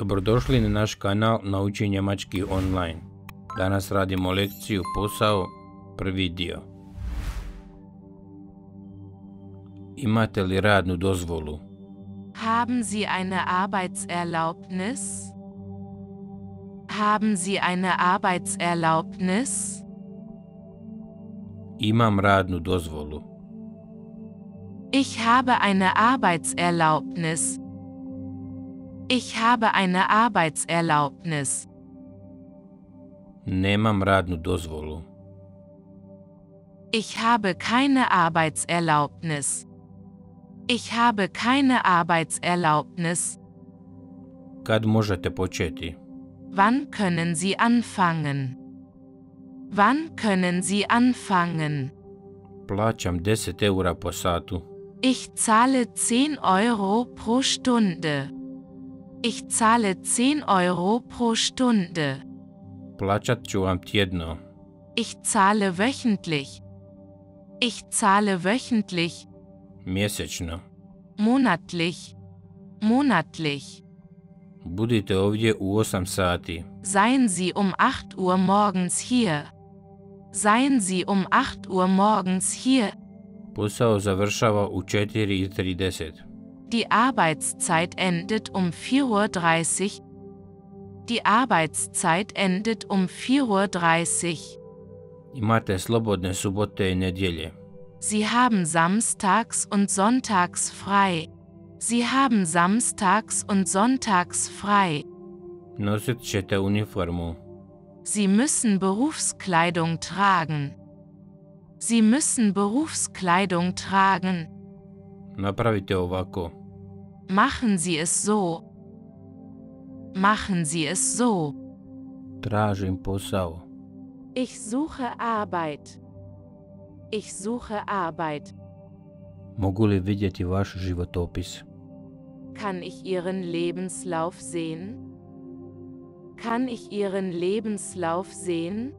Dobrodošli na naš kanal Nauči njemački online. Danas radimo lekciju posao, prvi dio. Imate li radnu dozvolu? Haben Sie eine Arbeitserlaubnis? Haben Sie eine Arbeitserlaubnis? Imam radnu dozvolu. Ich habe eine Arbeitserlaubnis. Ich habe eine Arbeitserlaubnis. Nemam radnu dozvolu. Ich habe keine Arbeitserlaubnis. Ich habe keine Arbeitserlaubnis. Kad možete početi? Wann können Sie anfangen? Wann können Sie anfangen? Plaćam 10 eura po satu. Ich zahle 10 Euro pro Stunde. Ich zahle 10 Euro pro Stunde. Vam tjedno. Ich zahle wöchentlich. Ich zahle wöchentlich, Mjesečno. monatlich, monatlich. Budite ovdje u 8 sati. Seien Sie um 8 Uhr morgens hier. Seien Sie um 8 Uhr morgens hier. Posao završava u 4.30. Die Arbeitszeit endet um 4.30 Uhr. Die Arbeitszeit endet um 4.30 Uhr. Imate slobodne subote i nedjelje. Sie haben samstags und sonntags frei. Sie haben samstags und sonntags frei. Nosit ćete uniformu. Sie müssen Berufskleidung tragen. Sie müssen Berufskleidung tragen. Napravite ovako. Machen Sie es so. Machen Sie es so. Tražim posao. Ich suche Arbeit. Ich suche Arbeit. Mogu li vidjeti vaš životopis? Kann ich Ihren Lebenslauf sehen? Kann ich Ihren Lebenslauf sehen?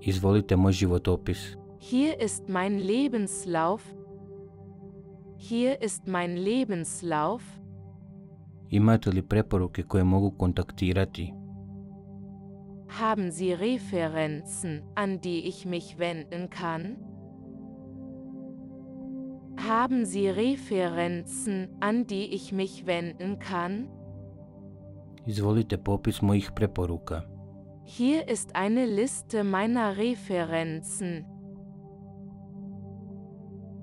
Izvolite moj životopis. Hier ist mein Lebenslauf. Hier ist mein Lebenslauf. Imate li preporuke koje mogu kontaktirati? Haben Sie Referenzen, an die ich mich wenden kann? Haben Sie Referenzen, an die ich mich wenden kann? Izvolite popis mojih preporuka. Hier ist eine Liste meiner Referenzen.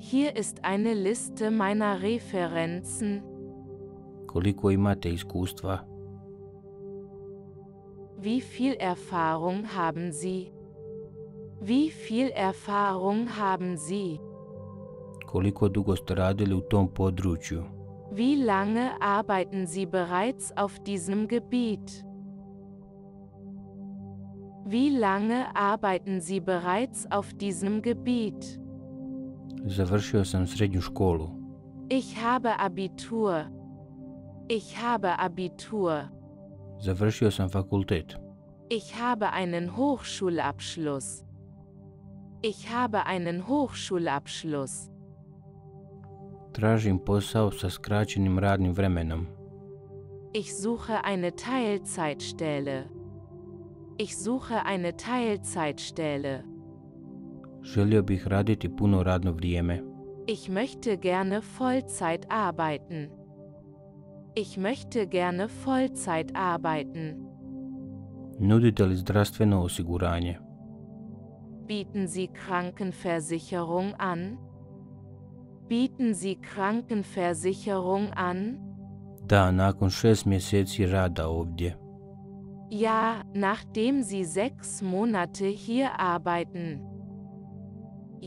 Hier ist eine Liste meiner Referenzen. Koliko imate iskustva? Wie viel Erfahrung haben Sie? Wie viel Erfahrung haben Sie? Koliko dugo ste radili u tom području? Wie lange arbeiten Sie bereits auf diesem Gebiet? Wie lange arbeiten Sie bereits auf diesem Gebiet? Završio sam srednju školu. Ich habe Abitur. Ich habe Abitur. Završio sam fakultet. Ich habe einen Hochschulabschluss. Ich habe einen Hochschulabschluss. Tražim posao sa skraćenim radnim vremenom. Ich suche eine Teilzeitstelle. Ich suche eine Teilzeitstelle. Želio bih raditi puno radno vrijeme. Ich möchte gerne Vollzeit arbeiten. Ich möchte gerne Vollzeit arbeiten. Nudite li zdravstveno osiguranje? Bieten Sie Krankenversicherung an? Bieten Sie Krankenversicherung an? Da, nakon šest mjeseci rada ovdje. Ja, nachdem Sie sechs Monate hier arbeiten.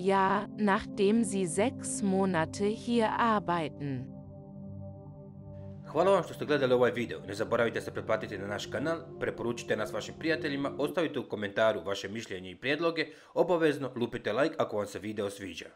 Ja, nachdem Sie sechs Monate hier arbeiten. Hvala vam što ste gledali ovaj video. Ne zaboravite se pretplatiti na naš kanal, preporučite nas vašim prijateljima, ostavite u komentaru vaše mišljenje i prijedloge, obavezno lupite like ako vam se video sviđa.